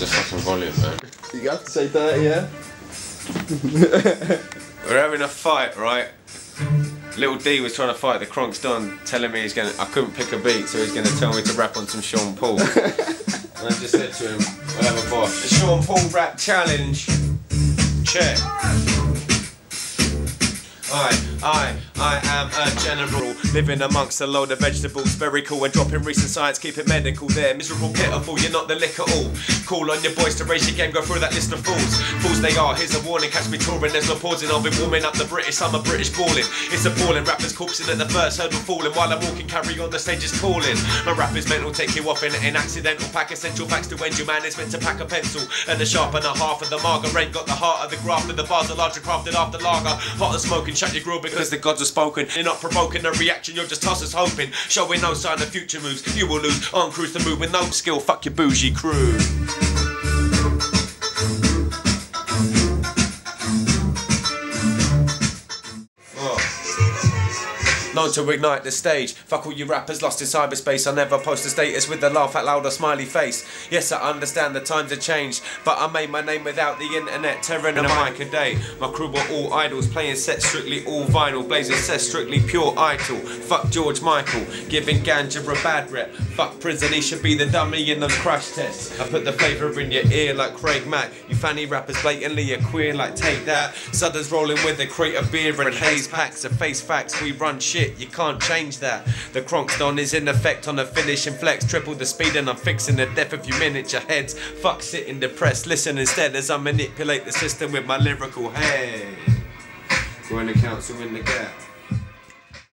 the fucking volume, man? You have to say dirty, yeah? We're having a fight, right? Little D was trying to fight the Cronx Don, telling me he's gonna. I couldn't pick a beat, so he's gonna tell me to rap on some Sean Paul. and I just said to him, "We'll have a bar." The Sean Paul rap challenge. Check. I, I, I am a general, living amongst a load of vegetables. Very cool and dropping recent science, keep it medical there. Miserable, pitiful, you're not the lick at all. Call on your boys to raise your game, go through that list of fools. Fools they are, here's a warning, catch me touring, there's no pausing. I'll be warming up the British, I'm a British balling. It's appalling, rappers corpsing at the first hurdle falling. While I'm walking, carry on, the stage is calling. My rap is mental, take you off in an accidental. Pack essential facts to end you, man. It's meant to pack a pencil and a sharpener, half of the marker. Ain't got the heart of the graft, and the bars are larger crafted after lager. Hot and smoking, shut your grill because the gods are spoken. You're not provoking a reaction, you're just tossers hoping. Showing no sign of future moves, you will lose. On cruise to move with no skill, fuck your bougie crew. Known to ignite the stage. Fuck all you rappers lost in cyberspace. I never post a status with a laugh out loud or smiley face. Yes, I understand the times have changed, but I made my name without the internet. Terror and a mic a day. My crew were all idols, playing sets strictly all vinyl. Blazing sets strictly pure idol. Fuck George Michael, giving Ganja a bad rep. Fuck prison, he should be the dummy in those crash tests. I put the flavour in your ear like Craig Mack. You fanny rappers blatantly are queer like take that. Sudden's rolling with a crate of beer and haze packs. of face facts, we run shit you can't change that. The Cronx Don is in effect on the finish and flex, triple the speed, and I'm fixing the death of you miniature heads. Fuck sitting depressed, listen instead as I manipulate the system with my lyrical head. Going to council in the gap.